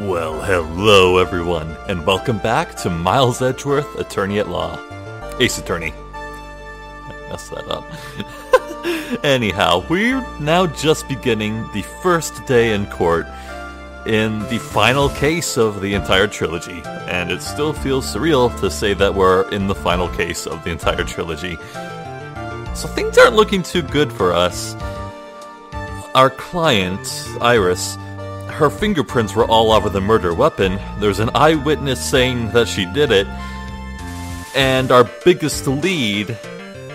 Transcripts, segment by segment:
Well, hello everyone, and welcome back to Miles Edgeworth, Attorney at Law. Ace Attorney. I messed that up. Anyhow, we're now just beginning the first day in court in the final case of the entire trilogy, and it still feels surreal to say that we're in the final case of the entire trilogy. So things aren't looking too good for us. Our client, Iris, her fingerprints were all over the murder weapon. There's an eyewitness saying that she did it. And our biggest lead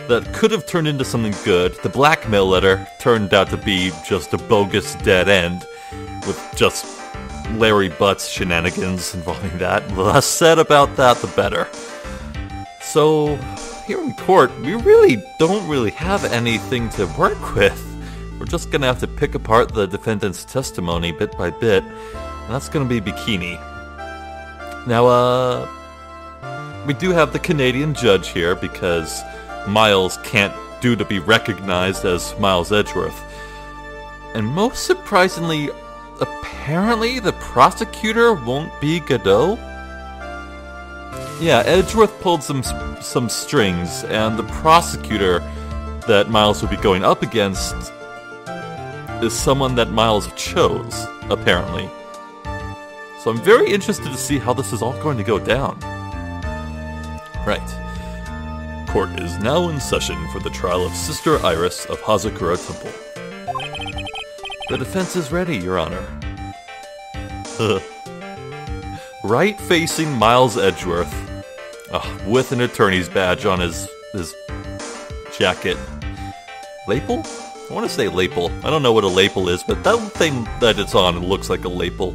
that could have turned into something good, the blackmail letter, turned out to be just a bogus dead end with just Larry Butz shenanigans involving that. The less said about that, the better. So, here in court, we really don't really have anything to work with. We're just gonna have to pick apart the defendant's testimony bit by bit, and that's gonna be Bikini. Now, uh, we do have the Canadian judge here because Miles can't do to be recognized as Miles Edgeworth. And most surprisingly, apparently the prosecutor won't be Godot. Yeah, Edgeworth pulled some some strings, and the prosecutor that Miles will be going up against is someone that Miles chose, apparently. So I'm very interested to see how this is all going to go down. Right. Court is now in session for the trial of Sister Iris of Hazakura Temple. The defense is ready, Your Honor. right facing Miles Edgeworth, uh, with an attorney's badge on his his jacket. Lapel? I want to say lapel. I don't know what a lapel is, but that thing that it's on looks like a lapel.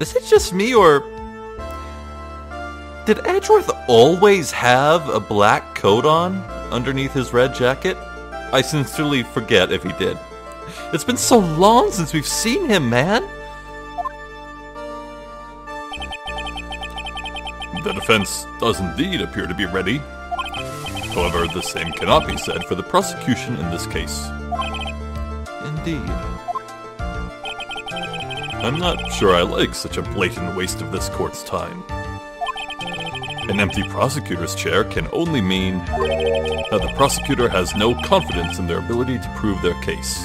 Is it just me, or did Edgeworth always have a black coat on underneath his red jacket? I sincerely forget if he did. It's been so long since we've seen him, man. The defense does indeed appear to be ready. However, the same cannot be said for the prosecution in this case. Indeed. I'm not sure I like such a blatant waste of this court's time. An empty prosecutor's chair can only mean that the prosecutor has no confidence in their ability to prove their case.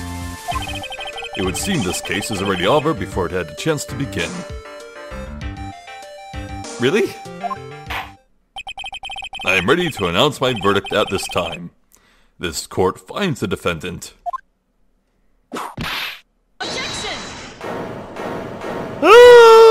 It would seem this case is already over before it had a chance to begin. Really? I am ready to announce my verdict at this time. This court finds the defendant. Objection!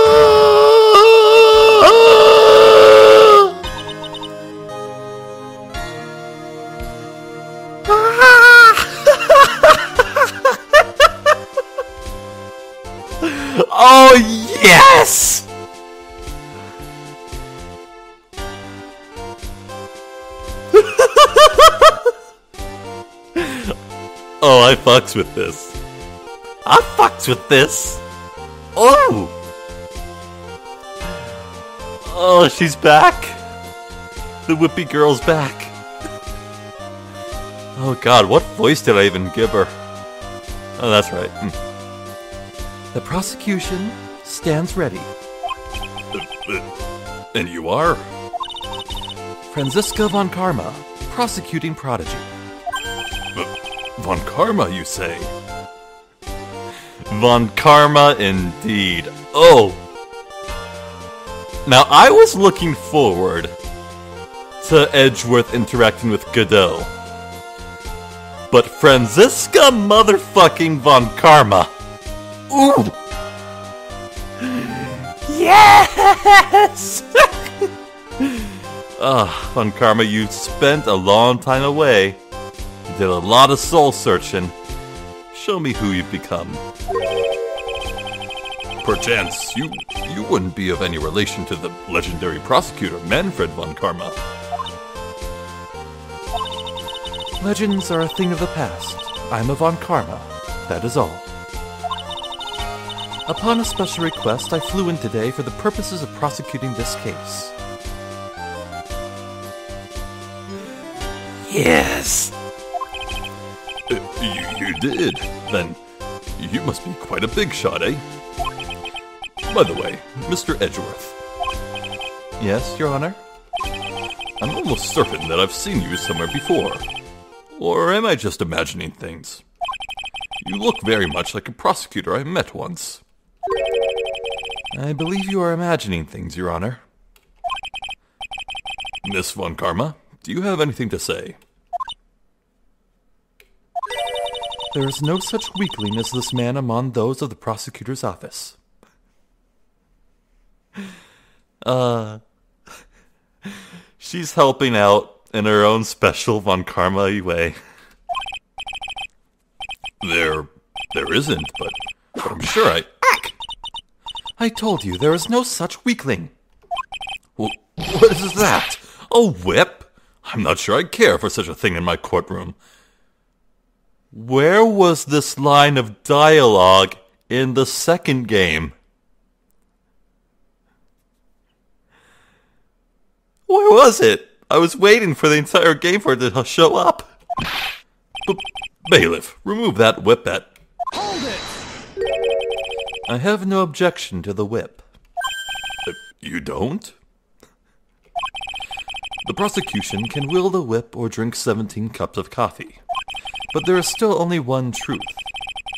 Oh, yes! Oh, I fucks with this. I fucks with this. Oh! Oh, she's back. The Whippy Girl's back. Oh god, what voice did I even give her? Oh, that's right. Hmm. The prosecution stands ready. And you are? Franziska von Karma, prosecuting prodigy. Von Karma, you say? Von Karma, indeed. Oh! Now, I was looking forward to Edgeworth interacting with Godot. But Franziska motherfucking Von Karma. Ooh! Yes! Ah, Von Karma, you spent a long time away. You did a lot of soul searching. Show me who you've become. Perchance, you you wouldn't be of any relation to the legendary prosecutor Manfred von Karma. Legends are a thing of the past. I'm a von Karma. That is all. Upon a special request, I flew in today for the purposes of prosecuting this case. Yes! Did? Then you must be quite a big shot, eh? By the way, Mr. Edgeworth. Yes, Your Honor? I'm almost certain that I've seen you somewhere before. Or am I just imagining things? You look very much like a prosecutor I met once. I believe you are imagining things, Your Honor. Miss Von Karma, do you have anything to say? There is no such weakling as this man among those of the prosecutor's office. Uh, she's helping out in her own special Von Karma way. There, there isn't, but, but I'm sure I. I told you there is no such weakling. what is that? A whip? I'm not sure I care for such a thing in my courtroom. Where was this line of dialogue in the second game? Where was it? I was waiting for the entire game for it to show up. B- bailiff, remove that whip at. Hold it! I have no objection to the whip. You don't? The prosecution can wield a whip or drink 17 cups of coffee. But there is still only one truth.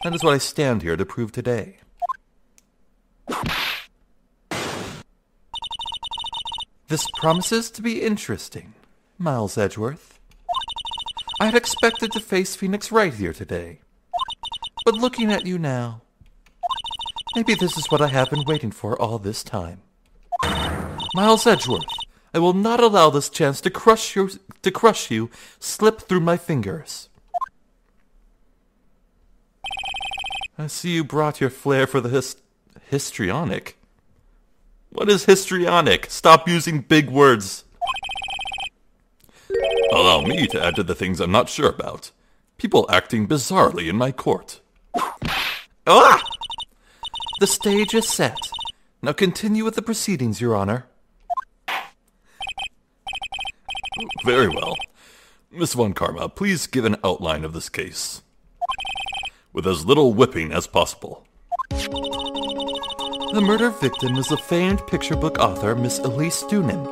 That is what I stand here to prove today. This promises to be interesting, Miles Edgeworth. I had expected to face Phoenix Wright here today. But looking at you now, maybe this is what I have been waiting for all this time. Miles Edgeworth, I will not allow this chance to crush you to crush you slip through my fingers. I see you brought your flair for the his- histrionic. What is histrionic? Stop using big words. Allow me to add to the things I'm not sure about. People acting bizarrely in my court. Ah! The stage is set. Now continue with the proceedings, Your Honor. Very well. Miss Von Karma, please give an outline of this case with as little whipping as possible. The murder victim is the famed picture book author Miss Elise Deauxnim.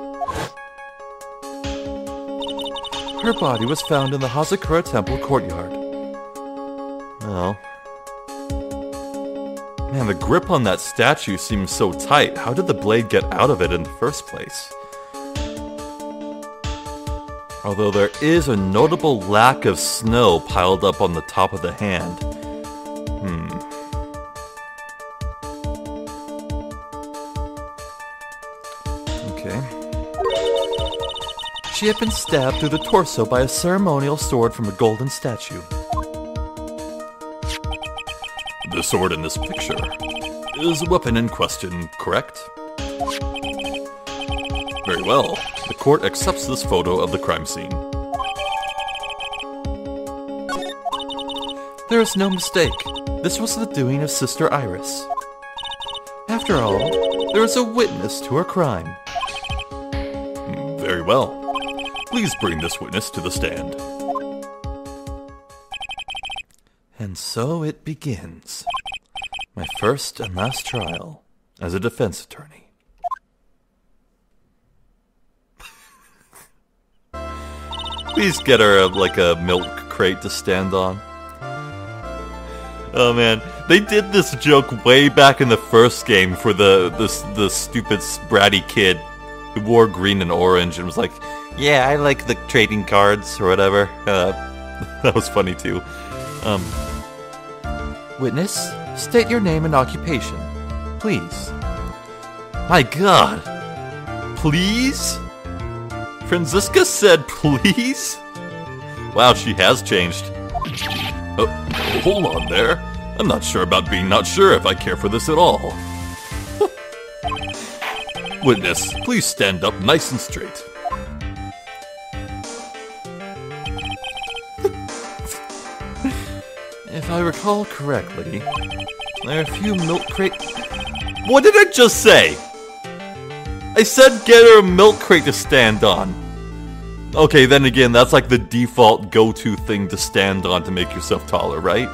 Her body was found in the Hazakura Temple courtyard. Well, man, the grip on that statue seems so tight. How did the blade get out of it in the first place? Although there is a notable lack of snow piled up on the top of the hand, She had been stabbed through the torso by a ceremonial sword from a golden statue. The sword in this picture is the weapon in question, correct? Very well. The court accepts this photo of the crime scene. There is no mistake. This was the doing of Sister Iris. After all, there is a witness to her crime. Very well. Please bring this witness to the stand. And so it begins. My first and last trial as a defense attorney. Please get her uh, like a milk crate to stand on. Oh man, they did this joke way back in the first game for the the, the stupid bratty kid who wore green and orange and was like, "Yeah, I like the trading cards or whatever." Uh, that was funny too. Um, Witness, state your name and occupation, please. My God, please. Franziska said, "Please." Wow, she has changed. Uh, hold on there. I'm not sure about being not sure if I care for this at all. Witness, please stand up nice and straight. If I recall correctly, there are a few milk crate. What did I just say? I said get her a milk crate to stand on. Okay, then again, that's like the default go-to thing to stand on to make yourself taller, right?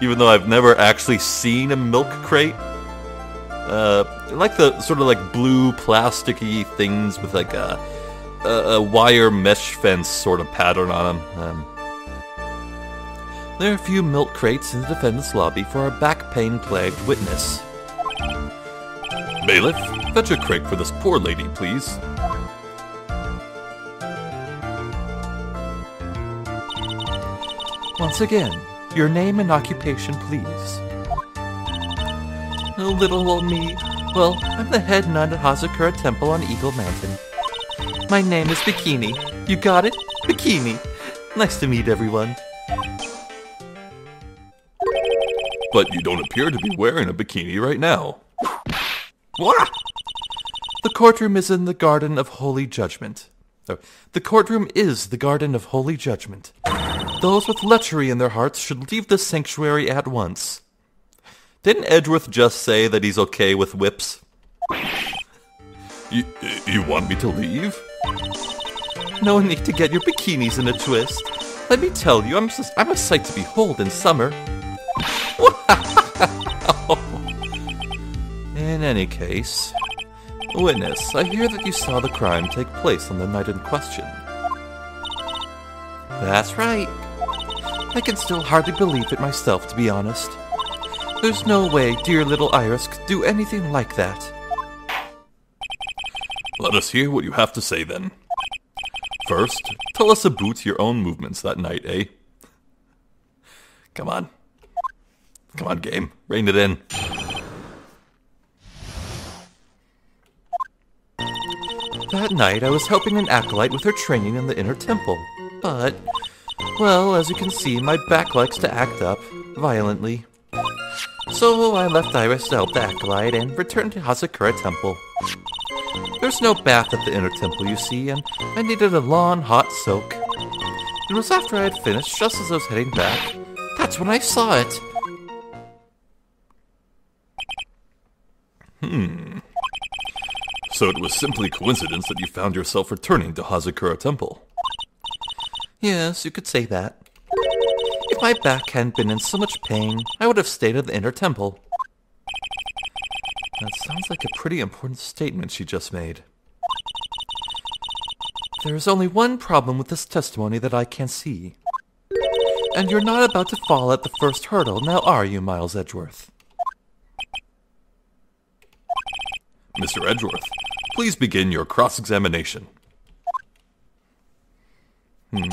Even though I've never actually seen a milk crate. Uh, like the sort of like blue plasticky things with like a, a, a wire mesh fence sort of pattern on them. Um, there are a few milk crates in the defendant's lobby for our back pain plagued witness. Bailiff, fetch a crate for this poor lady, please. Once again, your name and occupation, please. Oh, little old me. Well, I'm the head nun at Hazakura Temple on Eagle Mountain. My name is Bikini. You got it? Bikini. Nice to meet everyone. But you don't appear to be wearing a bikini right now. What? The courtroom is in the Garden of Holy Judgment. Oh, the courtroom is the Garden of Holy Judgment. Those with lechery in their hearts should leave this sanctuary at once. Didn't Edgeworth just say that he's okay with whips? You, you want me to leave? No need to get your bikinis in a twist. Let me tell you, I'm, I'm a sight to behold in summer. in any case, witness, I hear that you saw the crime take place on the night in question. That's right. I can still hardly believe it myself, to be honest. There's no way dear little Iris could do anything like that. Let us hear what you have to say then. First, tell us about your own movements that night, eh? Come on. Come on, game. Rein it in. That night, I was helping an acolyte with her training in the inner temple. But, well, as you can see, my back likes to act up, violently. So I left Iris to help the acolyte and returned to Hazakura Temple. There's no bath at the inner temple, you see, and I needed a long, hot soak. It was after I had finished, just as I was heading back. That's when I saw it. Hmm. So it was simply coincidence that you found yourself returning to Hazakura Temple. Yes, you could say that. If my back hadn't been in so much pain, I would have stayed at the inner temple. That sounds like a pretty important statement she just made. There is only one problem with this testimony that I can see. And you're not about to fall at the first hurdle, now are you, Miles Edgeworth? Mr. Edgeworth, please begin your cross-examination. Hmm.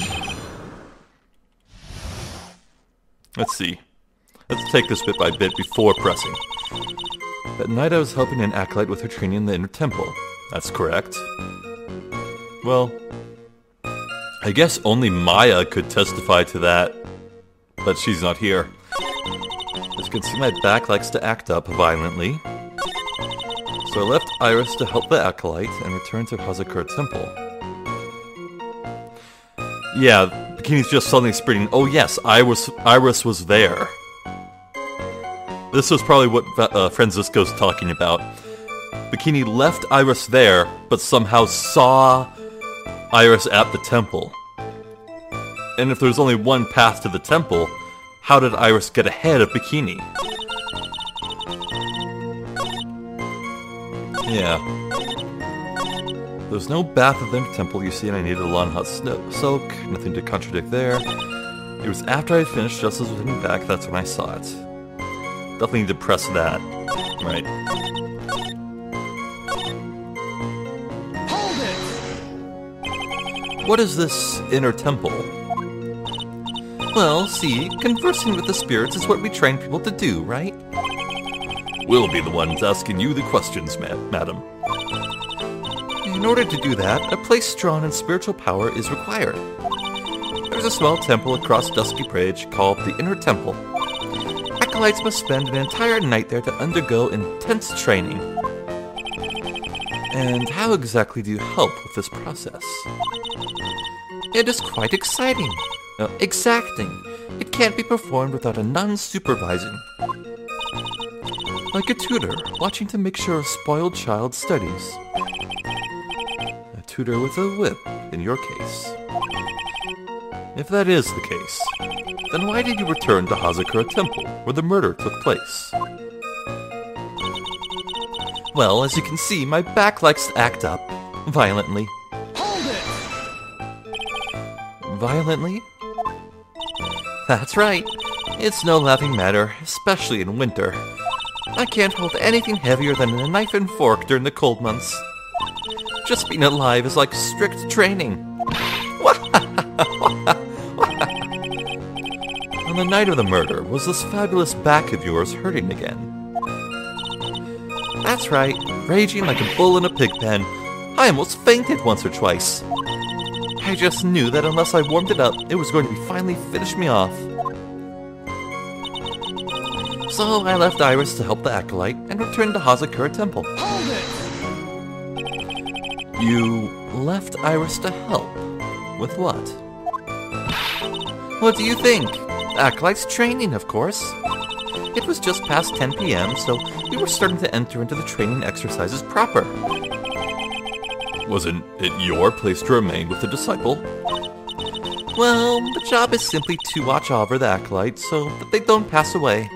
Let's see. Let's take this bit by bit before pressing. That night I was helping an acolyte with her training in the inner temple. That's correct. Well, I guess only Maya could testify to that, but she's not here. As you can see, my back likes to act up violently. So I left Iris to help the acolyte and returned to Hazakura Temple. Yeah, Bikini's just suddenly sprinting. Oh yes, Iris, Iris was there. This was probably what uh, Francisco's talking about. Bikini left Iris there, but somehow saw Iris at the temple. And if there's only one path to the temple, how did Iris get ahead of Bikini? Yeah. There's no bath within the temple, you see, and I needed a long hot soak. Nothing to contradict there. It was after I finished, just as was heading back, that's when I saw it. Definitely need to press that. Right. Hold it! What is this inner temple? Well, see, conversing with the spirits is what we train people to do, right? We'll be the ones asking you the questions, ma madam. In order to do that, a place strong in spiritual power is required. There's a small temple across Dusky Bridge called the Inner Temple. Acolytes must spend an entire night there to undergo intense training. And how exactly do you help with this process? It is quite exciting. Uh, exacting. It can't be performed without a nun supervising like a tutor, watching to make sure a spoiled child studies. A tutor with a whip, in your case. If that is the case, then why did you return to Hazakura Temple, where the murder took place? Well, as you can see, my back likes to act up. Violently. Hold it! Violently? That's right. It's no laughing matter, especially in winter. I can't hold anything heavier than a knife and fork during the cold months. Just being alive is like strict training. On the night of the murder, was this fabulous back of yours hurting again? That's right, raging like a bull in a pig pen. I almost fainted once or twice. I just knew that unless I warmed it up, it was going to finally finish me off. So I left Iris to help the Acolyte and returned to Hazakura Temple. Hold it! You left Iris to help? With what? What do you think? Acolyte's training, of course. It was just past 10 p.m., so we were starting to enter into the training exercises proper. Wasn't it your place to remain with the disciple? Well, the job is simply to watch over the acolytes so that they don't pass away.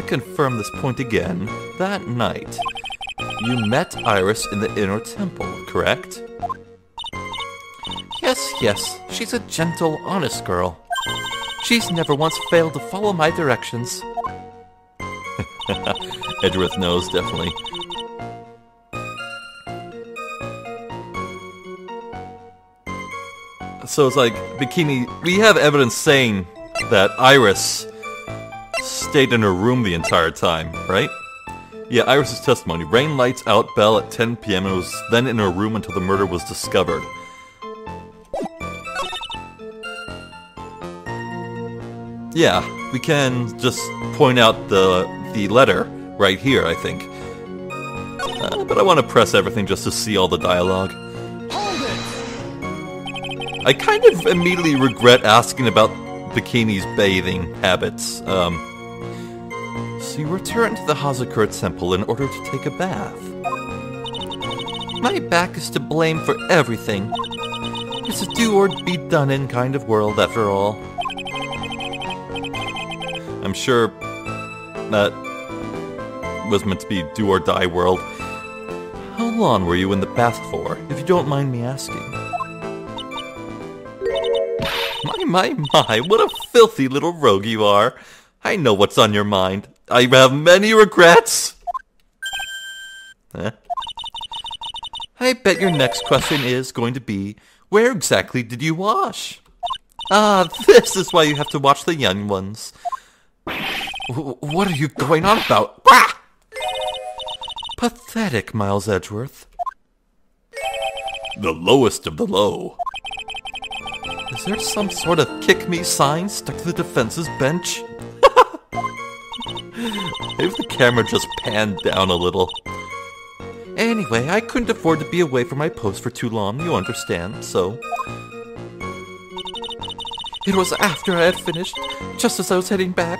To confirm this point again, that night, you met Iris in the inner temple, correct? Yes, yes, she's a gentle, honest girl. She's never once failed to follow my directions. Edgeworth knows, definitely. So it's like, Bikini, we have evidence saying that Iris stayed in her room the entire time, right? Yeah, Iris's testimony. Rain lights out bell at 10 p.m. and was then in her room until the murder was discovered. Yeah, we can just point out the the letter right here, I think. Uh, but I want to press everything just to see all the dialogue. I kind of immediately regret asking about Bikini's bathing habits. Um, you return to the Hazakura Temple in order to take a bath. My back is to blame for everything. It's a do or be done in kind of world, after all. I'm sure that was meant to be do or die world. How long were you in the bath for, if you don't mind me asking? My, my, my, what a filthy little rogue you are. I know what's on your mind. I have many regrets. Huh? I bet your next question is going to be, where exactly did you wash? Ah, this is why you have to watch the young ones. What are you going on about? Pathetic, Miles Edgeworth. The lowest of the low. Is there some sort of kick me sign stuck to the defense's bench? If the camera just panned down a little. Anyway, I couldn't afford to be away from my post for too long, you understand, so. It was after I had finished, just as I was heading back.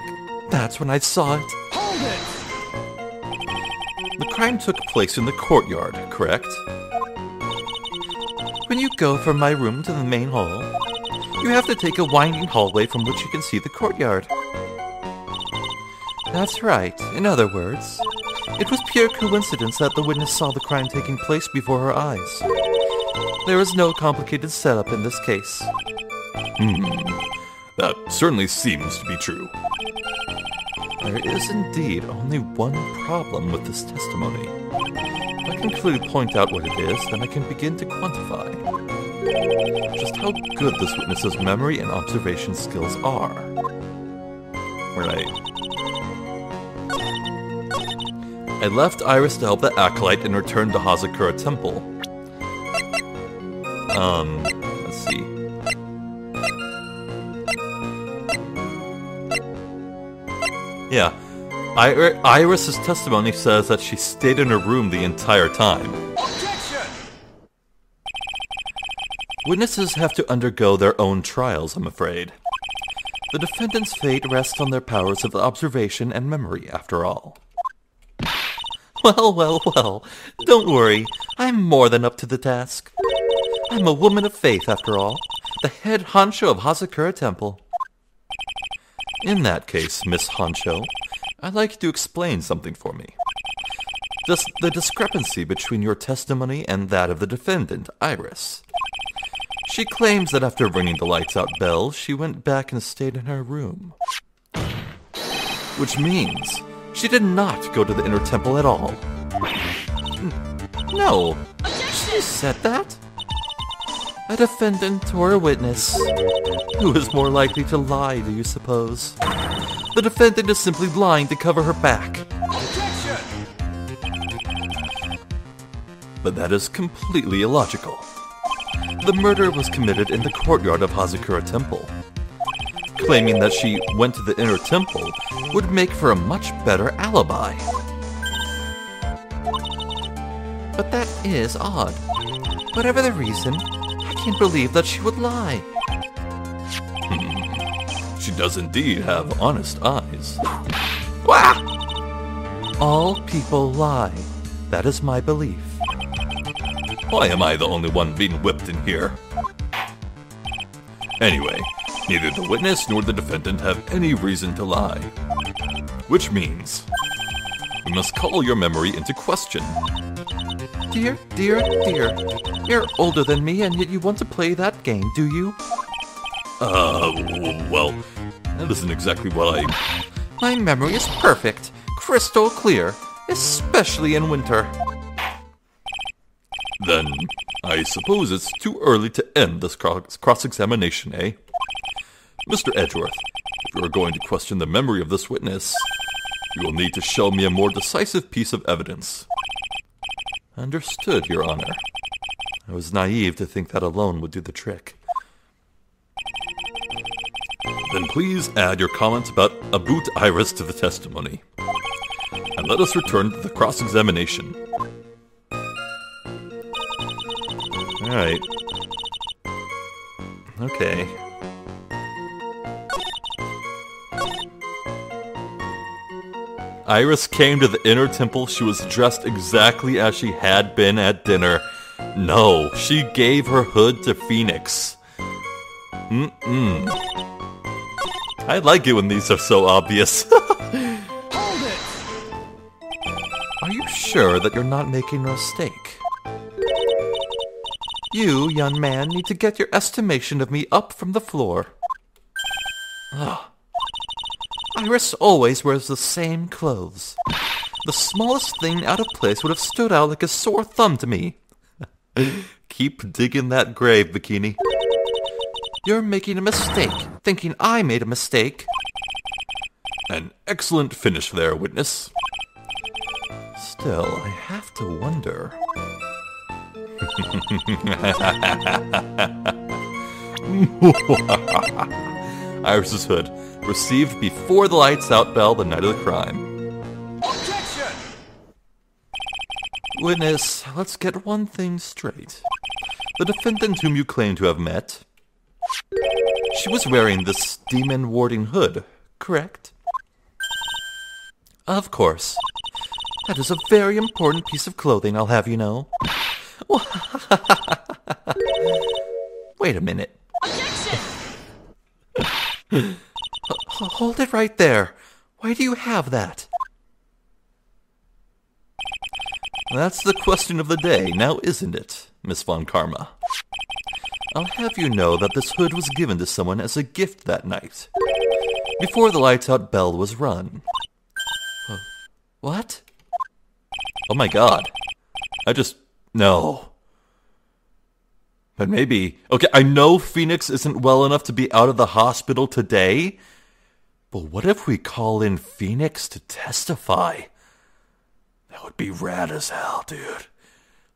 That's when I saw it. Hold it! The crime took place in the courtyard, correct? When you go from my room to the main hall, you have to take a winding hallway from which you can see the courtyard. That's right. In other words, it was pure coincidence that the witness saw the crime taking place before her eyes. There is no complicated setup in this case. Hmm. That certainly seems to be true. There is indeed only one problem with this testimony. If I can clearly point out what it is, then I can begin to quantify just how good this witness's memory and observation skills are. Right. I left Iris to help the Acolyte and returned to Hazakura Temple. Um, let's see. Yeah. I Iris's testimony says that she stayed in her room the entire time. Objection! Witnesses have to undergo their own trials, I'm afraid. The defendant's fate rests on their powers of observation and memory, after all. Well, well, well. Don't worry. I'm more than up to the task. I'm a woman of faith, after all. The head honcho of Hazakura Temple. In that case, Miss Honcho, I'd like you to explain something for me. Just the discrepancy between your testimony and that of the defendant, Iris. She claims that after ringing the lights out bell, she went back and stayed in her room. Which means she did not go to the inner temple at all. No, she said that. A defendant or a witness. Who is more likely to lie, do you suppose? The defendant is simply lying to cover her back. But that is completely illogical. The murder was committed in the courtyard of Hazakura Temple. Claiming that she went to the inner temple would make for a much better alibi. But that is odd. Whatever the reason, I can't believe that she would lie. Hmm. She does indeed have honest eyes. Wah! All people lie. That is my belief. Why am I the only one being whipped in here? Anyway, neither the witness nor the defendant have any reason to lie. Which means, we must call your memory into question. Dear, dear, dear, you're older than me and yet you want to play that game, do you? Uh, well, that isn't exactly what I... My memory is perfect, crystal clear, especially in winter. Then, I suppose it's too early to end this cross-examination, eh? Mr. Edgeworth, if you are going to question the memory of this witness, you will need to show me a more decisive piece of evidence. Understood, Your Honor. I was naive to think that alone would do the trick. Then please add your comments about Abut Iris to the testimony. And let us return to the cross-examination. Alright. Okay. Iris came to the inner temple. She was dressed exactly as she had been at dinner. No, she gave her hood to Phoenix. Mm-mm. I like it when these are so obvious. Hold it! Are you sure that you're not making a mistake? You, young man, need to get your estimation of me up from the floor. Ugh. Iris always wears the same clothes. The smallest thing out of place would have stood out like a sore thumb to me. Keep digging that grave, Bikini. You're making a mistake, thinking I made a mistake. An excellent finish there, witness. Still, I have to wonder. Iris's hood, received before the lights out bell the night of the crime. Objection! Witness, let's get one thing straight. The defendant whom you claim to have met, she was wearing this demon warding hood, correct? Of course. That is a very important piece of clothing, I'll have you know. Wait a minute. Hold it right there. Why do you have that? That's the question of the day, now isn't it, Miss Von Karma? I'll have you know that this hood was given to someone as a gift that night, before the lights out bell was run. What? Oh my god. I just no. But maybe. Okay, I know Phoenix isn't well enough to be out of the hospital today. But what if we call in Phoenix to testify? That would be rad as hell, dude.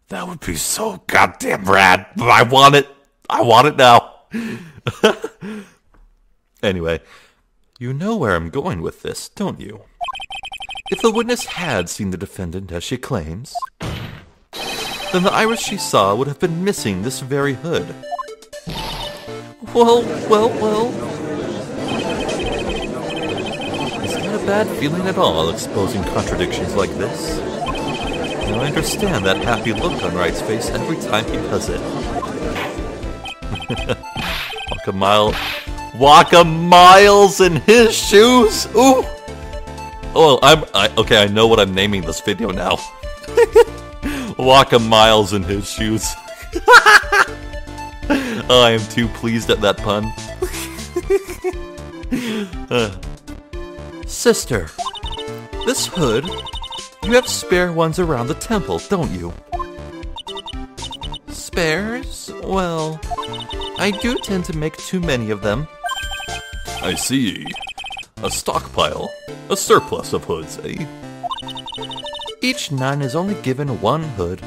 That would be so goddamn rad. I want it. I want it now. anyway, you know where I'm going with this, don't you? If the witness had seen the defendant as she claims, then the iris she saw would have been missing this very hood. Well, well, well. It's not a bad feeling at all exposing contradictions like this. And I understand that happy look on Wright's face every time he does it. walk a mile. Walk a miles in his shoes! Ooh! Oh, I'm. I, okay, I know what I'm naming this video now. Walk a miles in his shoes. oh, I am too pleased at that pun. Uh. Sister, this hood, you have spare ones around the temple, don't you? Spares? Well, I do tend to make too many of them. I see. A stockpile. A surplus of hoods, eh? Each nun is only given one hood.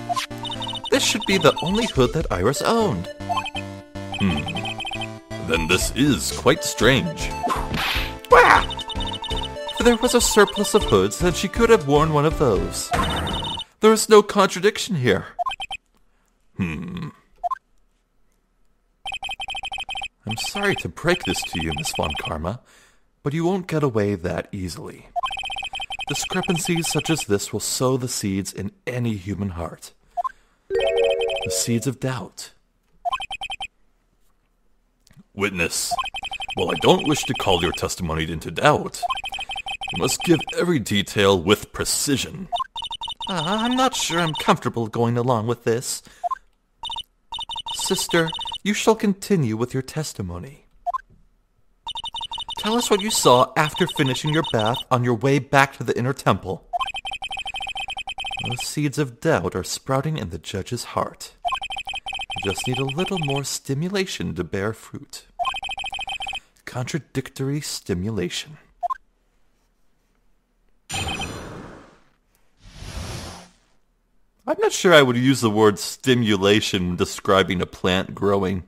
This should be the only hood that Iris owned. Hmm. Then this is quite strange. Wah! There was a surplus of hoods, then she could have worn one of those. There is no contradiction here. Hmm. I'm sorry to break this to you, Miss Von Karma, but you won't get away that easily. Discrepancies such as this will sow the seeds in any human heart. The seeds of doubt. Witness, while I don't wish to call your testimony into doubt, you must give every detail with precision. Uh, I'm not sure I'm comfortable going along with this. Sister, you shall continue with your testimony. Tell us what you saw after finishing your bath on your way back to the inner temple. Those seeds of doubt are sprouting in the judge's heart. You just need a little more stimulation to bear fruit. Contradictory stimulation. I'm not sure I would use the word stimulation when describing a plant growing.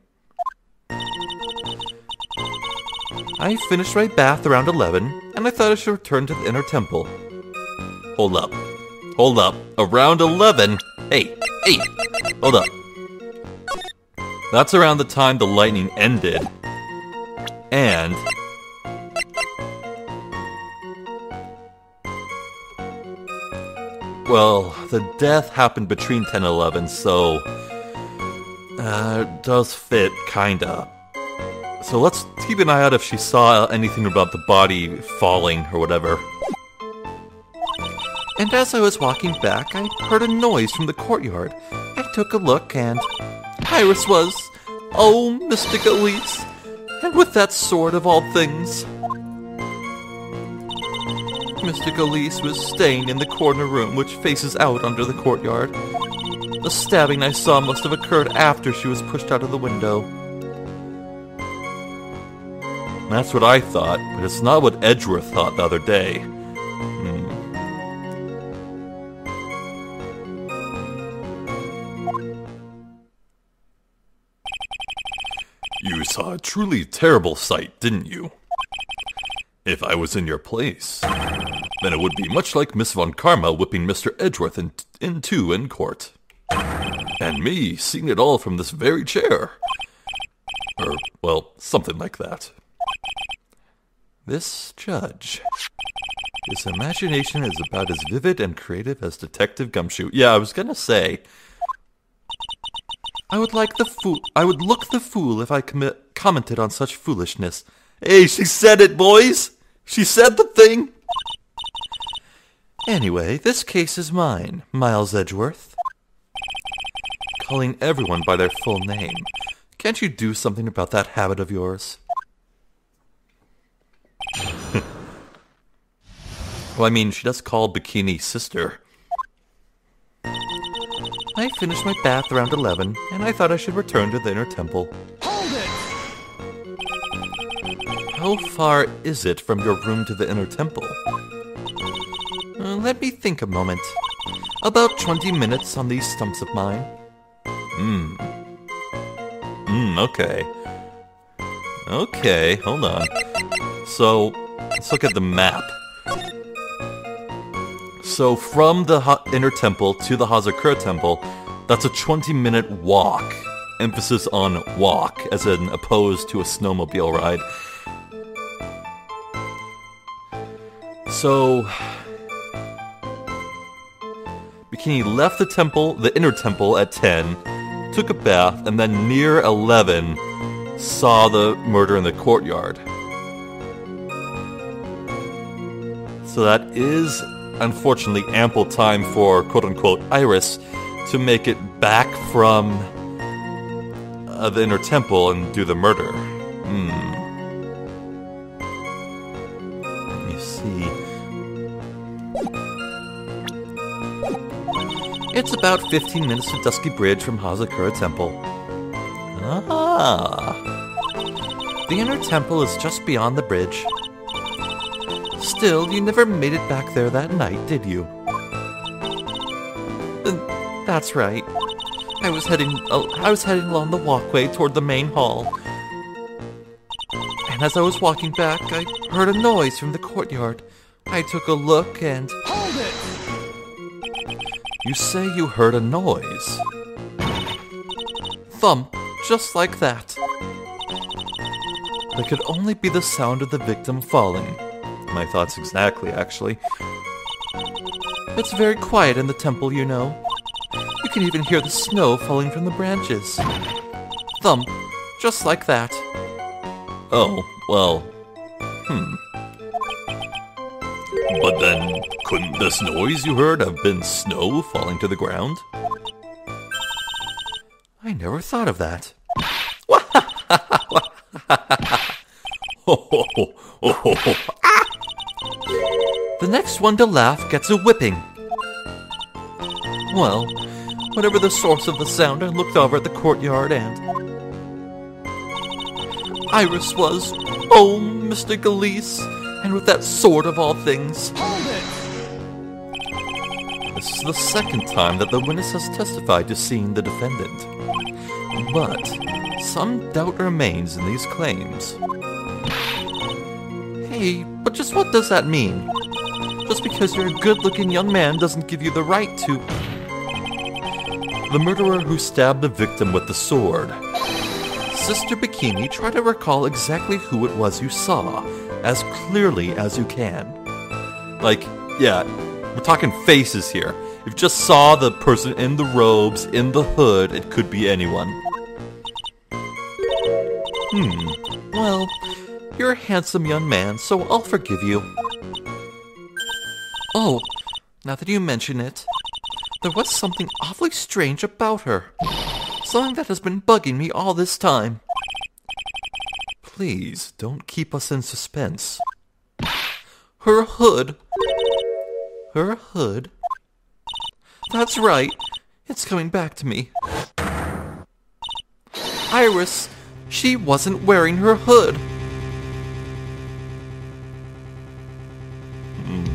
I finished my bath around 11, and I thought I should return to the inner temple. Hold up. Hold up. Around 11? Hey, hey, hold up. That's around the time the lightning ended. And Well, the death happened between 10 and 11, so. Uh, it does fit, kinda. So let's keep an eye out if she saw anything about the body falling or whatever. And as I was walking back, I heard a noise from the courtyard. I took a look, and Iris was, oh, Mystic Elise, and with that sword of all things. Mystic Elise was staying in the corner room which faces out under the courtyard. The stabbing I saw must have occurred after she was pushed out of the window. That's what I thought, but it's not what Edgeworth thought the other day. Hmm. You saw a truly terrible sight, didn't you? If I was in your place, then it would be much like Miss Von Karma whipping Mr. Edgeworth in, in two in court. And me seeing it all from this very chair. Or, well, something like that. This judge. His imagination is about as vivid and creative as Detective Gumshoe. Yeah, I was gonna say. I would like the fool. I would look the fool if I commit, commented on such foolishness. Hey, she said it, boys! She said the thing! Anyway, this case is mine, Miles Edgeworth. Calling everyone by their full name. Can't you do something about that habit of yours? well, I mean, she does call Bikini sister. I finished my bath around 11, and I thought I should return to the inner temple. How far is it from your room to the inner temple? Uh, let me think a moment. About 20 minutes on these stumps of mine. Hmm. Hmm, okay. Okay, hold on. So, let's look at the map. So, from the ha- inner temple to the Hazakura temple, that's a 20 minute walk. Emphasis on walk, as in opposed to a snowmobile ride. So, Bikini left the temple, the inner temple, at 10, took a bath, and then near 11 saw the murder in the courtyard. So that is unfortunately ample time for quote unquote Iris to make it back from uh, the inner temple and do the murder. It's about 15 minutes to Dusky Bridge from Hazakura Temple. Ah. The inner temple is just beyond the bridge. Still, you never made it back there that night, did you? Uh, That's right. I was heading uh, I was heading along the walkway toward the main hall. And as I was walking back, I heard a noise from the courtyard. I took a look and! You say you heard a noise. Thump, just like that. That could only be the sound of the victim falling. My thoughts exactly, actually. It's very quiet in the temple, you know. You can even hear the snow falling from the branches. Thump, just like that. Oh, well. Hmm. But then, couldn't this noise you heard have been snow falling to the ground? I never thought of that. The next one to laugh gets a whipping. Well, whatever the source of the sound, I looked over at the courtyard and. Iris was, oh, Mystic Elise, and with that sword of all things. Is the second time that the witness has testified to seeing the defendant. But some doubt remains in these claims. Hey, but just what does that mean? Just because you're a good looking young man doesn't give you the right to. The murderer who stabbed the victim with the sword. Sister Bikini, try to recall exactly who it was you saw, as clearly as you can. Like, yeah, we're talking faces here. You just saw the person in the robes, in the hood, it could be anyone. Hmm, well, you're a handsome young man, so I'll forgive you. Oh, now that you mention it, there was something awfully strange about her. Something that has been bugging me all this time. Please, don't keep us in suspense. Her hood. Her hood. That's right. It's coming back to me. Iris, she wasn't wearing her hood. Hmm.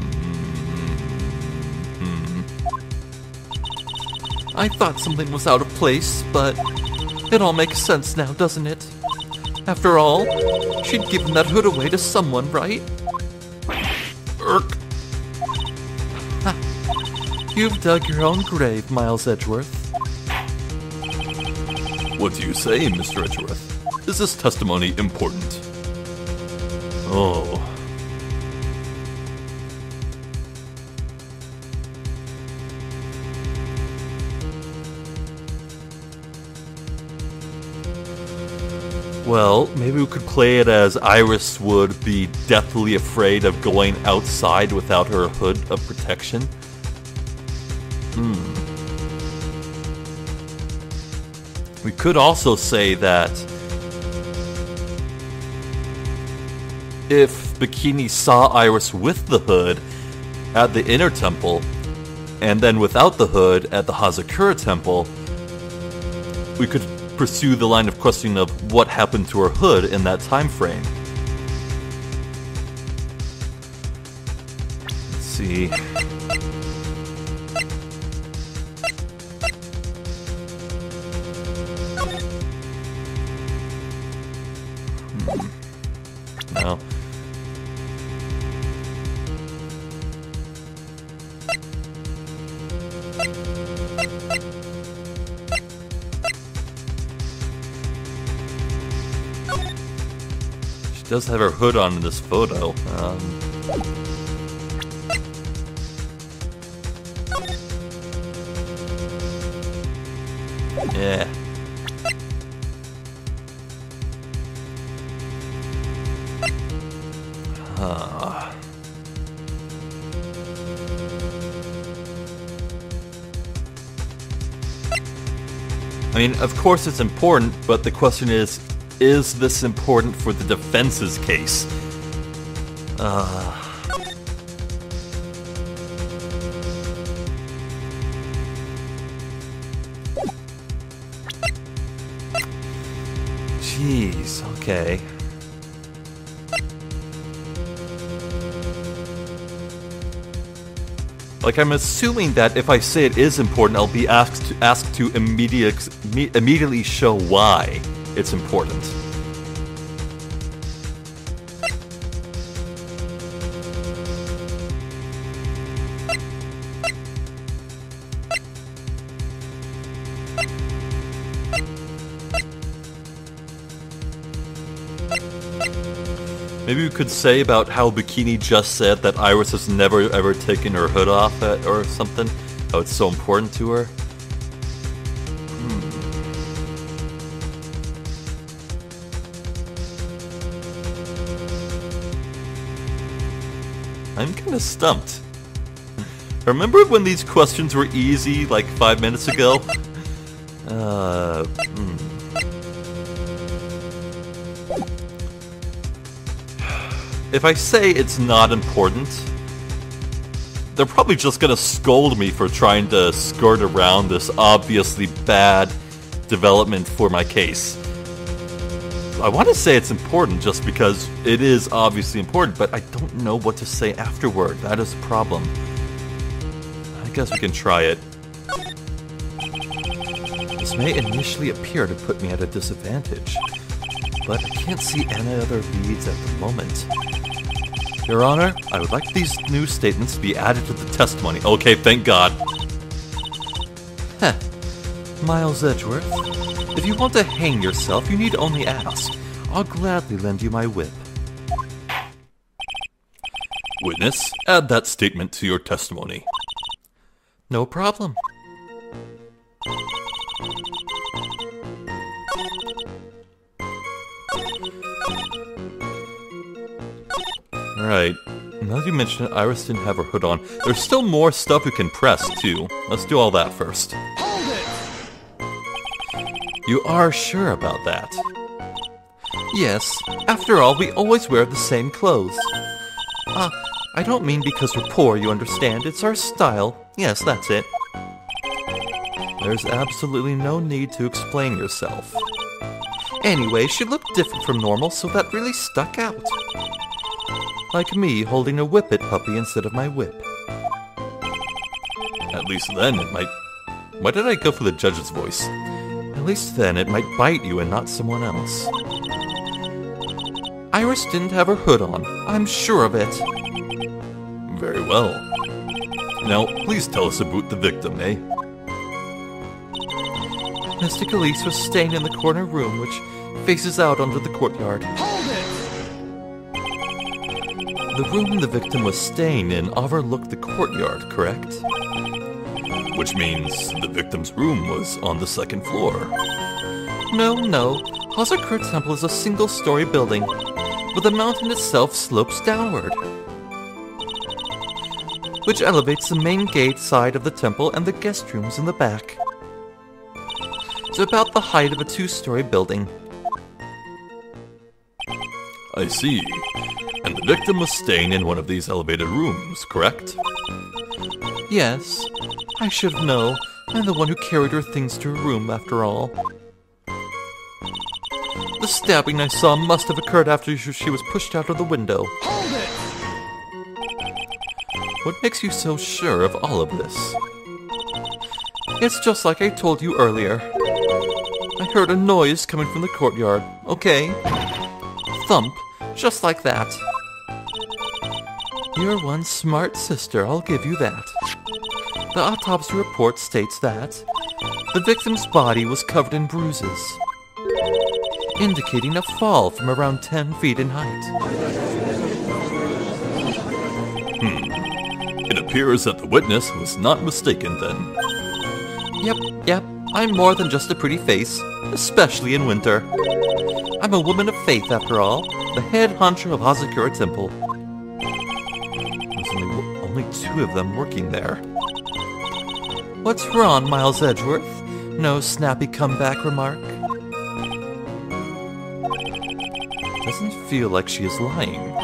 I thought something was out of place, but it all makes sense now, doesn't it? After all, she'd given that hood away to someone, right? Irk. You've dug your own grave, Miles Edgeworth. What do you say, Mr. Edgeworth? Is this testimony important? Oh. Well, maybe we could play it as Iris would be deathly afraid of going outside without her hood of protection. Hmm. We could also say that if Bikini saw Iris with the hood at the inner temple, and then without the hood at the Hazakura temple, we could pursue the line of questioning of what happened to her hood in that time frame. Let's see. does have her hood on in this photo. Um, yeah. I mean, of course it's important, but the question is, is this important for the defense's case? Uh... Jeez, okay. Like, I'm assuming that if I say it is important, I'll be asked to, asked to immediate, immediately show why it's important. Maybe we could say about how Bikini just said that Iris has never ever taken her hood off at, or something. How it's so important to her. Kind of stumped. Remember when these questions were easy like five minutes ago? Uh, hmm. If I say it's not important, they're probably just gonna scold me for trying to skirt around this obviously bad development for my case. I want to say it's important just because it is obviously important, but I don't know what to say afterward. That is a problem. I guess we can try it. This may initially appear to put me at a disadvantage, but I can't see any other leads at the moment. Your Honor, I would like these new statements to be added to the testimony. Okay, thank God. Heh. Miles Edgeworth, if you want to hang yourself, you need only ask. I'll gladly lend you my whip. Witness, add that statement to your testimony. No problem. Alright. Now that you mention it, Iris didn't have her hood on. There's still more stuff we can press, too. Let's do all that first. You are sure about that? Yes. After all, we always wear the same clothes. Ah, uh, I don't mean because we're poor, you understand. It's our style. Yes, that's it. There's absolutely no need to explain yourself. Anyway, she looked different from normal, so that really stuck out. Like me holding a whippet puppy instead of my whip. At least then it might... Why did I go for the judge's voice? At least then it might bite you and not someone else. Iris didn't have her hood on. I'm sure of it. Very well. Now, please tell us about the victim, eh? Mystic Elise was staying in the corner room, which faces out onto the courtyard. Hold it! The room the victim was staying in overlooked the courtyard, correct? Which means the victim's room was on the second floor. No, no. Hazakura Temple is a single-story building, but the mountain itself slopes downward, which elevates the main gate side of the temple and the guest rooms in the back. To about the height of a two-story building. I see. And the victim was staying in one of these elevated rooms, correct? Yes. I should know. I'm the one who carried her things to her room, after all. The stabbing I saw must have occurred after she was pushed out of the window. Hold it! What makes you so sure of all of this? It's just like I told you earlier. I heard a noise coming from the courtyard, okay? Thump, just like that. You're one smart sister, I'll give you that. The autopsy report states that the victim's body was covered in bruises, indicating a fall from around 10 feet in height. Hmm. It appears that the witness was not mistaken then. Yep, yep. I'm more than just a pretty face, especially in winter. I'm a woman of faith, after all, the head honcho of Hazakura Temple there's only two of them working there. What's wrong, Miles Edgeworth? No snappy comeback remark? Doesn't feel like she is lying.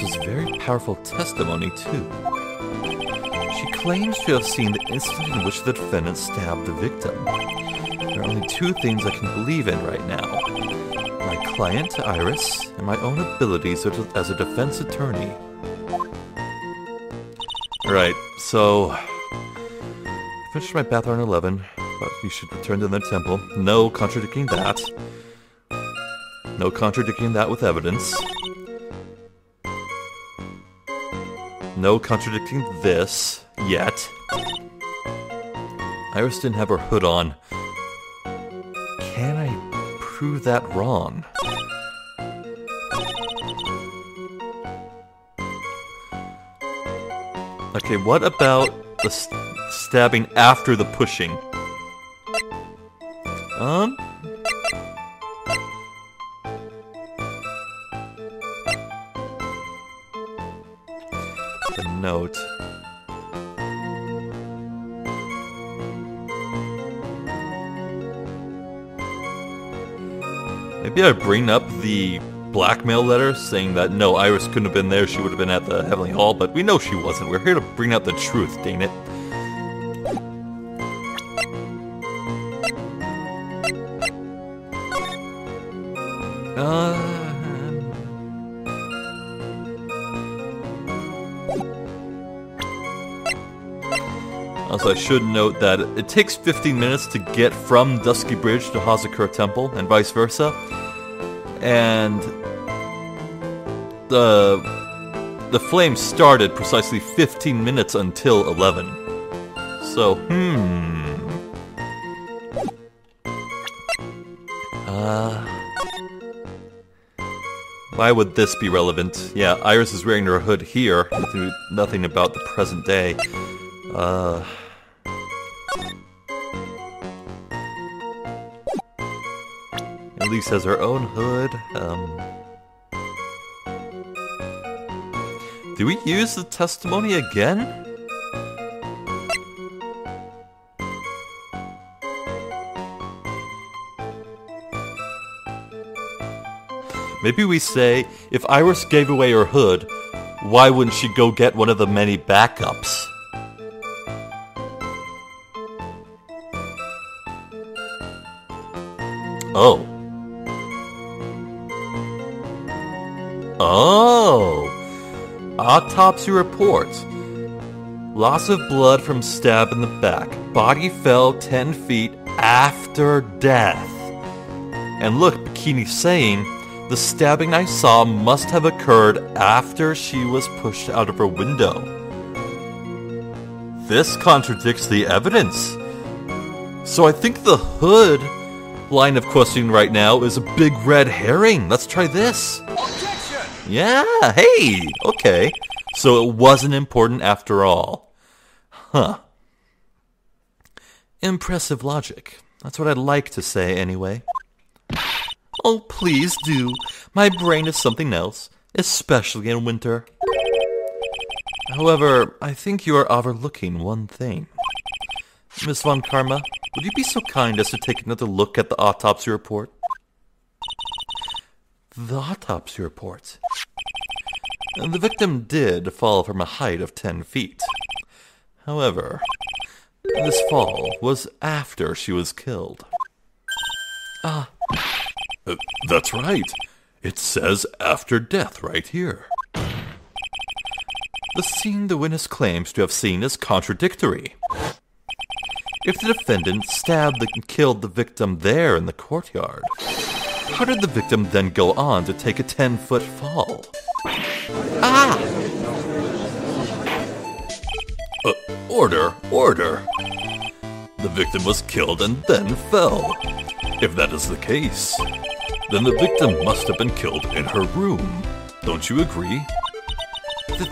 This is very powerful testimony, too. She claims to have seen the instant in which the defendant stabbed the victim. There are only two things I can believe in right now my client, Iris, and my own abilities as a defense attorney. Right, so. Finished my bath around 11, but we should return to the temple. No contradicting that. No contradicting that with evidence. No contradicting this yet. Iris didn't have her hood on. Can I prove that wrong? Okay, what about the stabbing after the pushing? Um? The note. Maybe I bring up the blackmail letter saying that no, Iris couldn't have been there, she would have been at the Heavenly Hall, but we know she wasn't. We're here to bring out the truth, dang it. Should note that it takes 15 minutes to get from Dusky Bridge to Hazakura Temple, and vice versa and the the flame started precisely 15 minutes until 11. So, hmm. Uh. Why would this be relevant? Yeah, Iris is wearing her hood here. Nothing about the present day. Uh. Elise has her own hood. Um, do we use the testimony again? Maybe we say, if Iris gave away her hood, why wouldn't she go get one of the many backups? Oh. Oh! Autopsy reports Loss of blood from stab in the back. Body fell 10 feet after death. And look, Bikini saying, the stabbing I saw must have occurred after she was pushed out of her window. This contradicts the evidence. So I think the hood line of questioning right now is a big red herring. Let's try this. Yeah, hey, okay. So it wasn't important after all. Huh. Impressive logic. That's what I'd like to say, anyway. Oh, please do. My brain is something else, especially in winter. However, I think you are overlooking one thing. Miss Von Karma, would you be so kind as to take another look at the autopsy report? The autopsy report. The victim did fall from a height of 10 feet. However, this fall was after she was killed. Ah. Uh, that's right. It says after death right here. The scene the witness claims to have seen is contradictory. If the defendant stabbed and killed the victim there in the courtyard, how did the victim then go on to take a 10 foot fall? Ah! Uh, order, order! The victim was killed and then fell. If that is the case, then the victim must have been killed in her room. Don't you agree? Th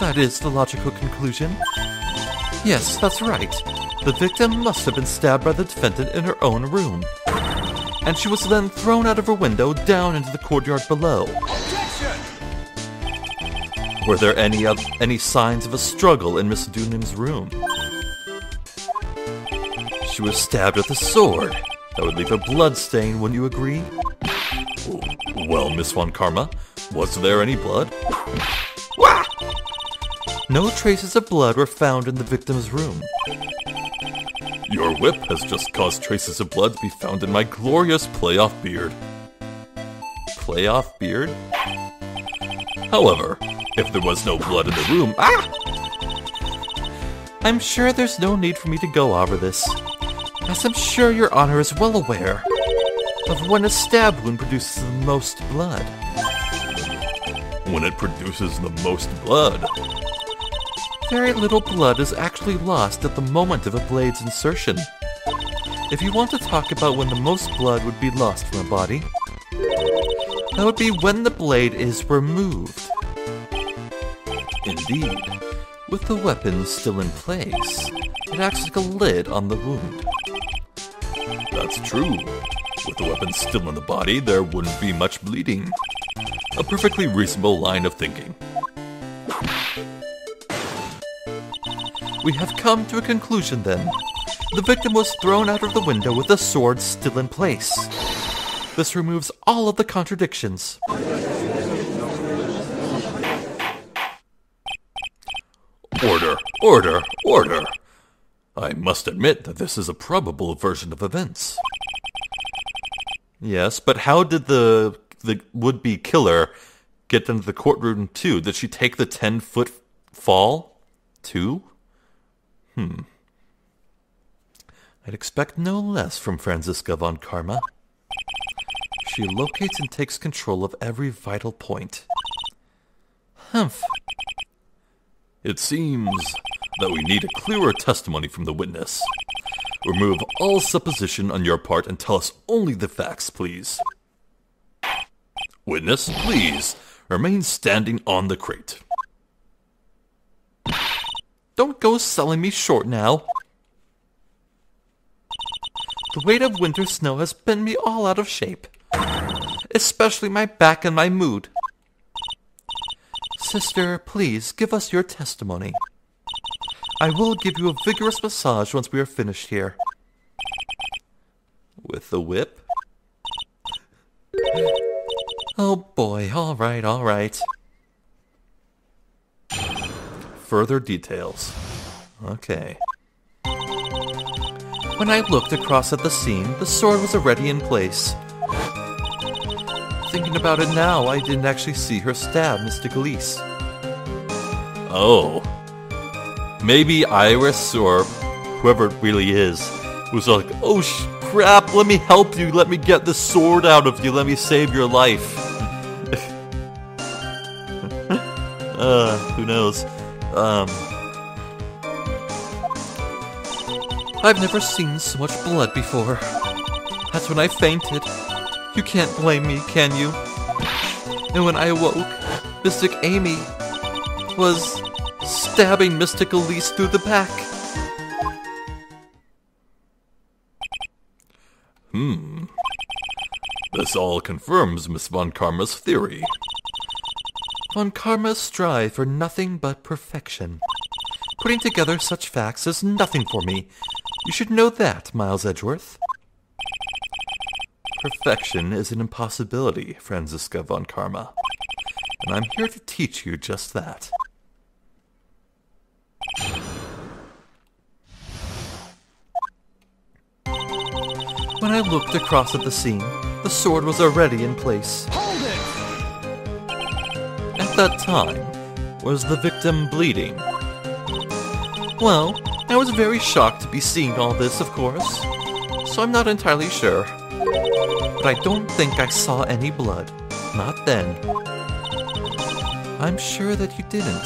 that is the logical conclusion. Yes, that's right. The victim must have been stabbed by the defendant in her own room. And she was then thrown out of her window down into the courtyard below. Were there any of, any signs of a struggle in Miss Deauxnim's room? she was stabbed with a sword. That would leave a blood stain, wouldn't you agree? Well, Miss Von Karma, was there any blood? No traces of blood were found in the victim's room. Your whip has just caused traces of blood to be found in my glorious playoff beard. Playoff beard? However, if there was no blood in the room, ah! I'm sure there's no need for me to go over this, as I'm sure your honor is well aware of when a stab wound produces the most blood. When it produces the most blood? Very little blood is actually lost at the moment of a blade's insertion. If you want to talk about when the most blood would be lost from a body, that would be when the blade is removed. Indeed, with the weapon still in place, it acts like a lid on the wound. That's true. With the weapon still in the body, there wouldn't be much bleeding. A perfectly reasonable line of thinking. We have come to a conclusion then. The victim was thrown out of the window with the sword still in place. This removes all of the contradictions. Order, order! I must admit that this is a probable version of events. Yes, but how did the the would-be killer get into the courtroom too? Did she take the ten foot fall too? Hmm. I'd expect no less from Franziska von Karma. She locates and takes control of every vital point. Humph. It seems that we need a clearer testimony from the witness. Remove all supposition on your part and tell us only the facts, please. Witness, please, remain standing on the crate. Don't go selling me short now. The weight of winter snow has bent me all out of shape, especially my back and my mood. Sister, please give us your testimony. I will give you a vigorous massage once we are finished here. With the whip? Oh boy, alright, alright. Further details. Okay. When I looked across at the scene, the sword was already in place. Thinking about it now, I didn't actually see her stab Mystic Elise. Oh. Maybe Iris or whoever it really is was like, oh sh- crap, let me help you, let me get the sword out of you, let me save your life. uh, who knows? Um. I've never seen so much blood before. That's when I fainted. You can't blame me, can you? And when I awoke, Mystic Amy was stabbing Mystic Elise through the back. Hmm. This all confirms Miss Von Karma's theory. Von Karma's strive for nothing but perfection. Putting together such facts is nothing for me. You should know that, Miles Edgeworth. Perfection is an impossibility, Franziska von Karma. And I'm here to teach you just that. When I looked across at the scene, the sword was already in place. Hold it! At that time, was the victim bleeding? Well, I was very shocked to be seeing all this, of course, so I'm not entirely sure. But I don't think I saw any blood. Not then. I'm sure that you didn't.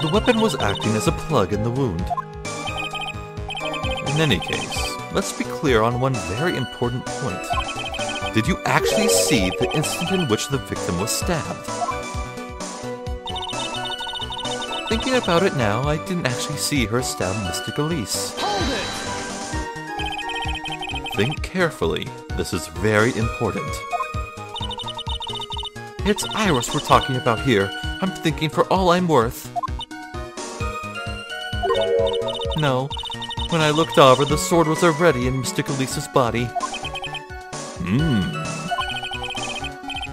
The weapon was acting as a plug in the wound. In any case, let's be clear on one very important point. Did you actually see the instant in which the victim was stabbed? Thinking about it now, I didn't actually see her stab Mystic Elise. Think carefully. This is very important. It's Iris we're talking about here. I'm thinking for all I'm worth. No. When I looked over, the sword was already in Mystic Elise's body. Hmm.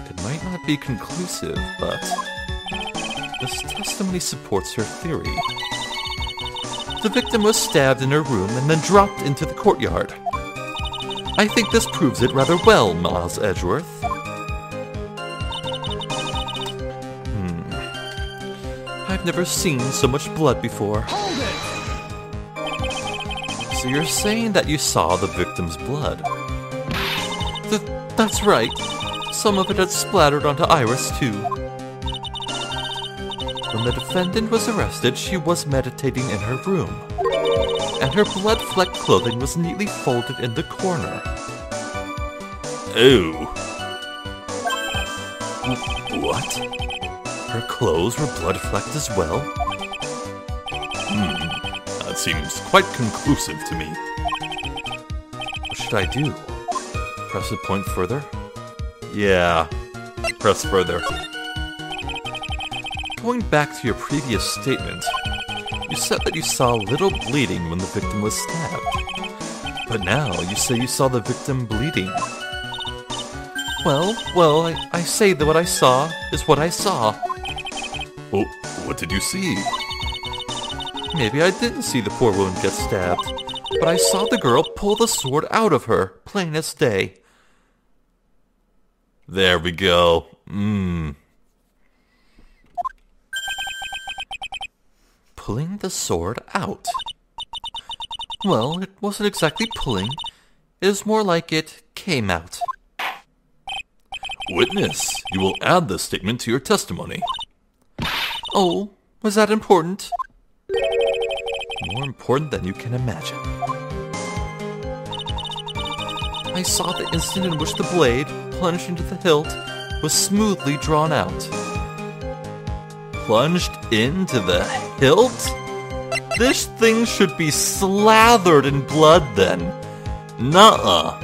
It might not be conclusive, but this testimony supports her theory. The victim was stabbed in her room and then dropped into the courtyard. I think this proves it rather well, Miles Edgeworth. Hmm. I've never seen so much blood before. Hold it! So you're saying that you saw the victim's blood? Th that's right. Some of it had splattered onto Iris, too. When the defendant was arrested, she was meditating in her room, and her blood-flecked clothing was neatly folded in the corner. Ew. What? Her clothes were blood-flecked as well? Hmm, that seems quite conclusive to me. What should I do? Press the point further? Yeah, press further. Going back to your previous statement, you said that you saw little bleeding victim was stabbed. But now you say you saw the victim bleeding. Well, well, I, I say that what I saw is what I saw. Oh, what did you see? Maybe I didn't see the poor woman get stabbed, but I saw the girl pull the sword out of her, plain as day. There we go. Mmm. Pulling the sword out. Well, it wasn't exactly pulling. It was more like it came out. Witness, you will add this statement to your testimony. Oh, was that important? More important than you can imagine. I saw the instant in which the blade, plunged into the hilt, was smoothly drawn out. Plunged into the hilt? This thing should be slathered in blood then. Nuh-uh.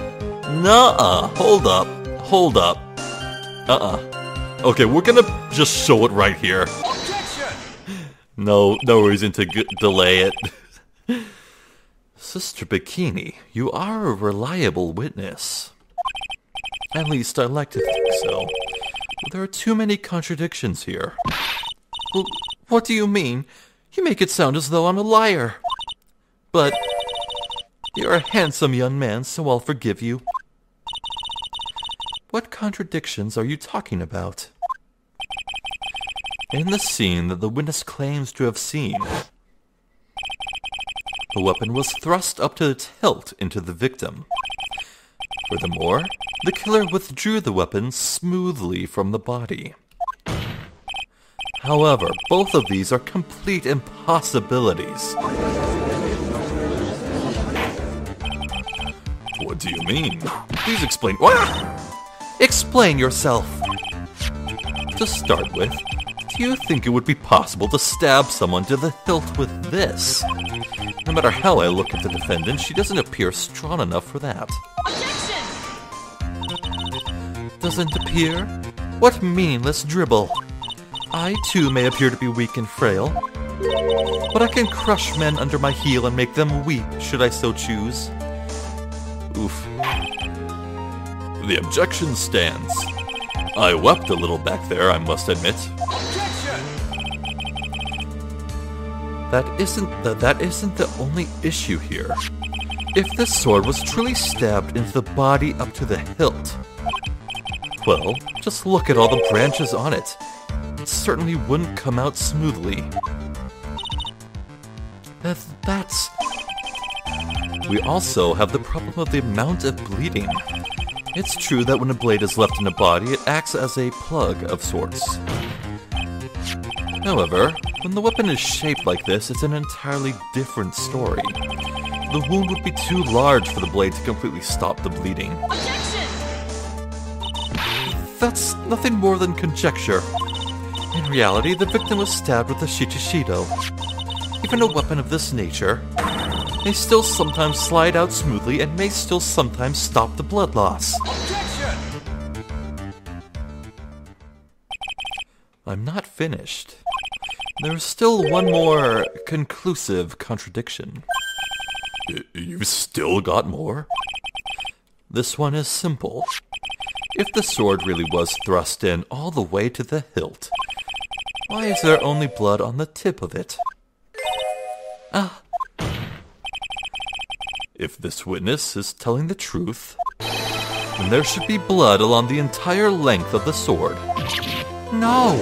Nuh-uh. Hold up. Hold up. Uh-uh. Okay, we're gonna just show it right here. Objection! No, no reason to g- delay it. Sister Bikini, you are a reliable witness. At least I like to think so. There are too many contradictions here. Well, what do you mean? You make it sound as though I'm a liar. But you're a handsome young man, so I'll forgive you. What contradictions are you talking about? In the scene that the witness claims to have seen, the weapon was thrust up to its hilt into the victim. Furthermore, the killer withdrew the weapon smoothly from the body. However, both of these are complete impossibilities. What do you mean? Please explain. What? Explain yourself. To start with, do you think it would be possible to stab someone to the hilt with this? No matter how I look at the defendant, she doesn't appear strong enough for that. Objection! Doesn't appear? What meaningless dribble! I too may appear to be weak and frail, but I can crush men under my heel and make them weep should I so choose. Oof. The objection stands. I wept a little back there, I must admit. Objection! That isn't the, that isn't the only issue here. If this sword was truly stabbed into the body up to the hilt, well, just look at all the branches on it. It certainly wouldn't come out smoothly. That, that's... We also have the problem of the amount of bleeding. It's true that when a blade is left in a body, it acts as a plug of sorts. However, when the weapon is shaped like this, it's an entirely different story. The wound would be too large for the blade to completely stop the bleeding. Objection! That's nothing more than conjecture. In reality, the victim was stabbed with a Shichishito. Even a weapon of this nature may still sometimes slide out smoothly and may still sometimes stop the blood loss. Objection! I'm not finished. There's still one more conclusive contradiction. You've still got more? This one is simple. If the sword really was thrust in all the way to the hilt, why is there only blood on the tip of it? Ah. If this witness is telling the truth, then there should be blood along the entire length of the sword. No!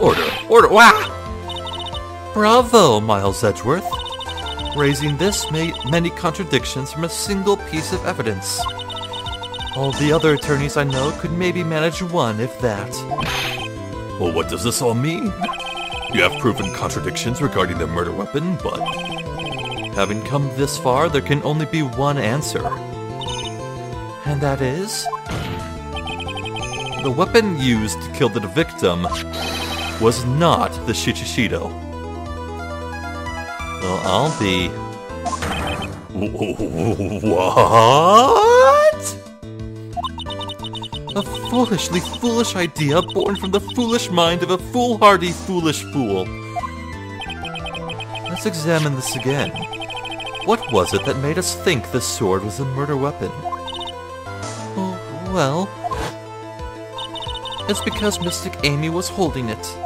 Order! Order! Wah! Bravo, Miles Edgeworth! Raising this ma- many contradictions from a single piece of evidence. All the other attorneys I know could maybe manage one, if that. Well, what does this all mean? You have proven contradictions regarding the murder weapon, but having come this far, there can only be one answer. And that is? The weapon used to kill the victim was not the Shichishito. Well, I'll be. What? A foolishly foolish idea born from the foolish mind of a foolhardy foolish fool. Let's examine this again. What was it that made us think this sword was a murder weapon? Well. It's because Mystic Amy was holding it.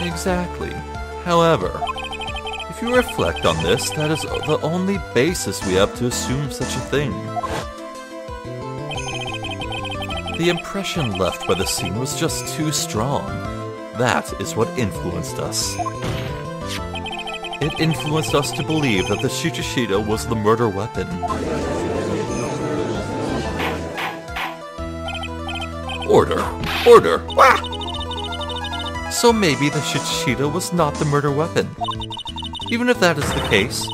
Exactly. However, if you reflect on this, that is the only basis we have to assume such a thing. The impression left by the scene was just too strong. That is what influenced us. It influenced us to believe that the Shichishito was the murder weapon. Order! Order! Wah! So maybe the Shichishito was not the murder weapon. Even if that is the case,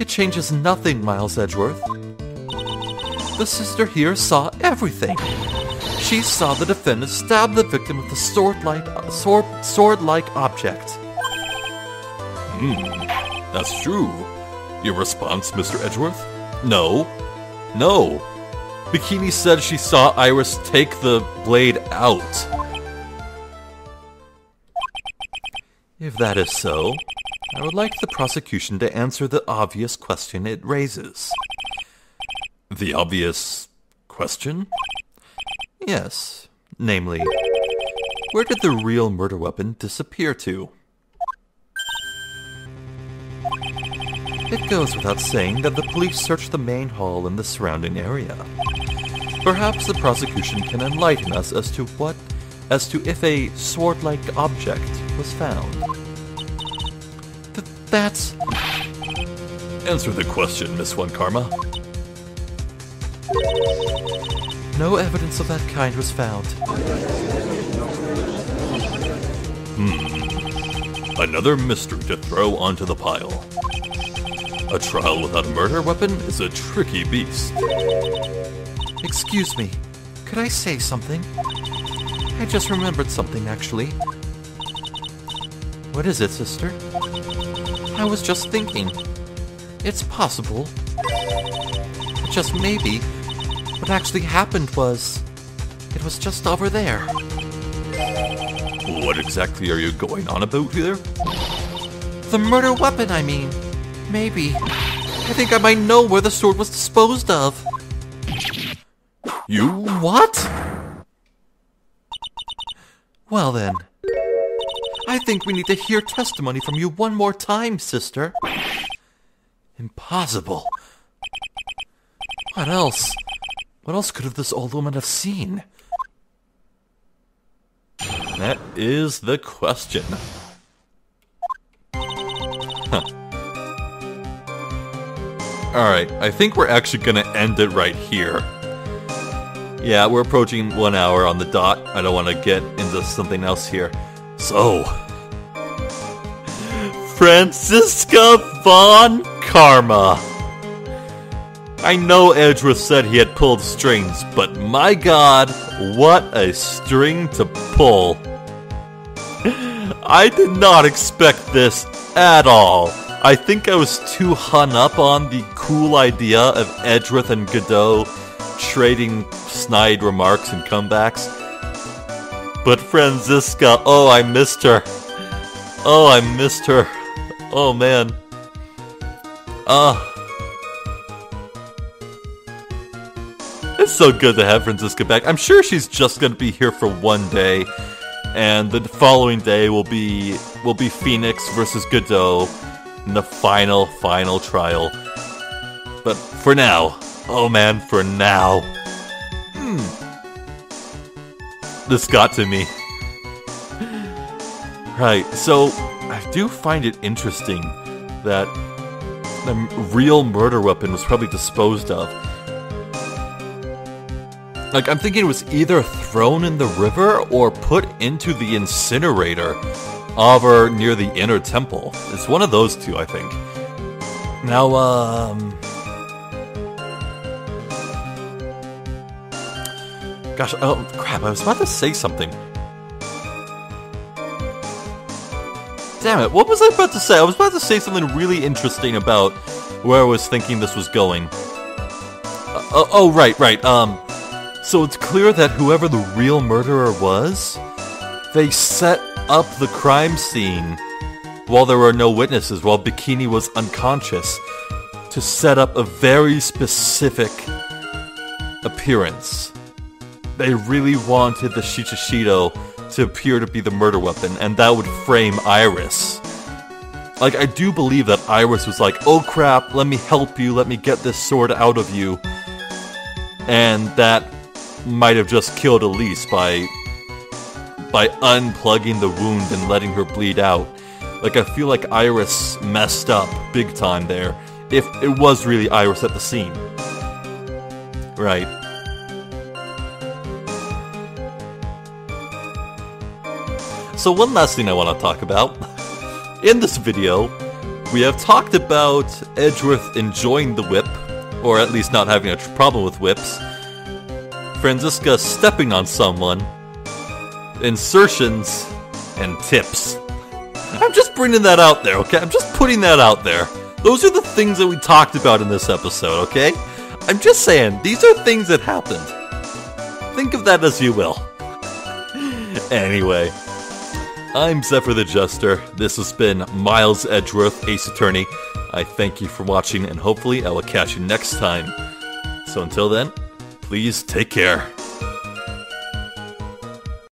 it changes nothing, Miles Edgeworth. The sister here saw everything. She saw the defendant stab the victim with a sword-like sword, sword-like object. Hmm, that's true. Your response, Mr. Edgeworth? No. No. Bikini said she saw Iris take the blade out. If that is so, I would like the prosecution to answer the obvious question it raises. The obvious question? Yes, namely, where did the real murder weapon disappear to? It goes without saying that the police searched the main hall and the surrounding area. Perhaps the prosecution can enlighten us as to what, as to if a sword-like object was found. Th- that's... Answer the question, Miss Von Karma. No evidence of that kind was found. Hmm. Another mystery to throw onto the pile. A trial without a murder weapon is a tricky beast. Excuse me, could I say something? I just remembered something, actually. What is it, sister? I was just thinking. It's possible. Just maybe, what actually happened was. It was just over there. What exactly are you going on about here? The murder weapon, I mean. Maybe. I think I might know where the sword was disposed of. You what? Well then. I think we need to hear testimony from you one more time, sister. Impossible. What else? What else could have this old woman have seen? That is the question. Huh. Alright, I think we're actually gonna end it right here. Yeah, we're approaching one hour on the dot. I don't want to get into something else here. So, Franziska von Karma. I know Edgeworth said he had pulled strings, but my god, what a string to pull. I did not expect this at all. I think I was too hung up on the cool idea of Edgeworth and Godot trading snide remarks and comebacks. But Franziska, oh, I missed her. Oh, I missed her. Oh man. Uh It's so good to have Franziska back. I'm sure she's just gonna be here for one day, and the following day will be will be Phoenix versus Godot in the final final trial. But for now, oh man, for now, hmm, this got to me. Right, so I do find it interesting that the real murder weapon was probably disposed of. Like, I'm thinking it was either thrown in the river or put into the incinerator over near the inner temple. It's one of those two, I think. Now, um. Gosh, oh crap, I was about to say something. Damn it, what was I about to say? I was about to say something really interesting about where I was thinking this was going. Uh, oh, oh, right, right, um. So it's clear that whoever the real murderer was, they set up the crime scene while there were no witnesses, while Bikini was unconscious, to set up a very specific appearance. They really wanted the Shichishito to appear to be the murder weapon, and that would frame Iris. Like, I do believe that Iris was like, oh crap, let me help you, let me get this sword out of you. And that might have just killed Elise by by unplugging the wound and letting her bleed out. Like I feel like Iris messed up big time there. If it was really Iris at the scene. Right. So one last thing I want to talk about. In this video, we have talked about Edgeworth enjoying the whip, or at least not having a problem with whips. Franziska stepping on someone, insertions, and tips. I'm just bringing that out there, okay? I'm just putting that out there. Those are the things that we talked about in this episode, okay? I'm just saying, these are things that happened. Think of that as you will. anyway, I'm Zephyr the Jester. This has been Miles Edgeworth, Ace Attorney. I thank you for watching, and hopefully I will catch you next time. So until then, please take care.